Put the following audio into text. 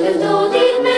るので